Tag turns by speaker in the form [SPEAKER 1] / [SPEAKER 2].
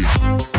[SPEAKER 1] Rocky.